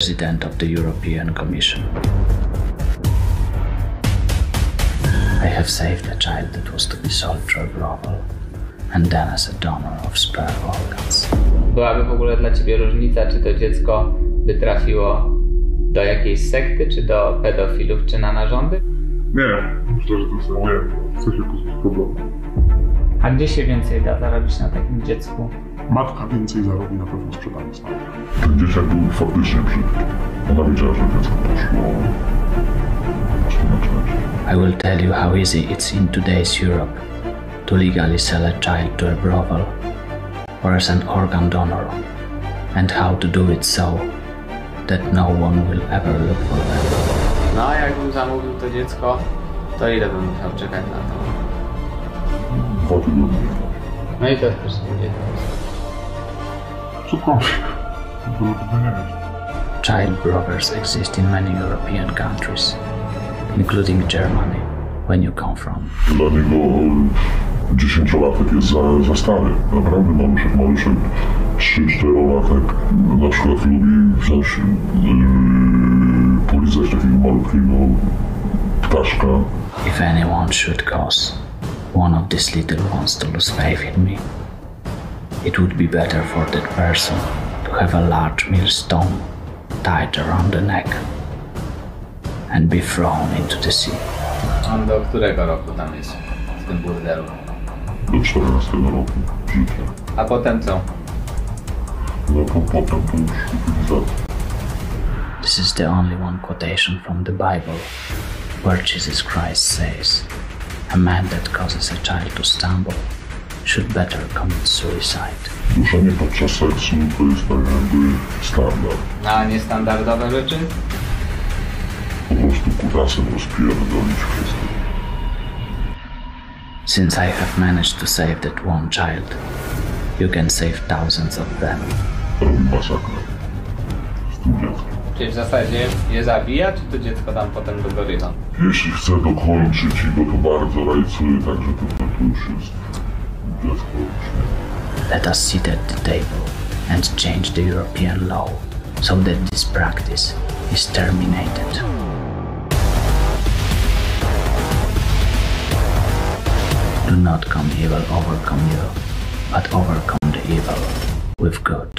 President of the European Commission. I have saved a child that was to be sold to a brothel, and then as a donor of spare organs. Byłaby w ogóle dla ciebie różnica, czy to dziecko by trafiło do jakiejś sekty, czy do pedofilów, czy na narządy? Nie, myślę, że to samo nie. Chcę się pozbyć problemu. A gdzie się więcej da zarobić na takim dziecku? Matka więcej zarobi na pewno sprzedając nam. Ten dzieciak był faktycznie brzydki. Ona wiedziała, że dziecko poszło, poszło na część. I will tell you how easy it's in today's Europe to legally sell a child to a brothel or as an organ donor, and how to do it so that no one will ever look for them. No, a jakbym zamówił to dziecko, to ile bym musiał czekać na to? Dwa tygodnie. No i to też będzie. Cokolwiek. Byle tego nie mieć. Child brothels exist in many European countries, including Germany, when you come from. Dla niego dziesięciolatek jest za, za stary. Naprawdę maluszek, maluszek 3-4-latek na przykład lubi wziąć yy, polizać takiego malutkiego ptaszka. If anyone should cause one of these little ones to lose faith in me, it would be better for that person to have a large millstone tied around the neck and be thrown into the sea. On do którego roku tam jest w tym burdelu? do 14 roku życia. A potem co? No to potem to już utylizacja. This is the only one quotation from the Bible where Jesus Christ says, A man that causes a child to stumble should better commit suicide. Duszenie podczas seksu to jest tak jakby standard. A niestandardowe rzeczy? Po prostu kutasem rozpierdolić wszystko. Since I have managed to save that one child, you can save thousands of them. Robi dzieckiem. Czyli w zasadzie je zabija, czy to dziecko tam potem dogorywa? Jeśli chce dokończyć i go to bardzo rajcuje, także to, to już jest. Let us sit at the table and change the European law so that this practice is terminated. Do not come evil overcome you, but overcome the evil with good.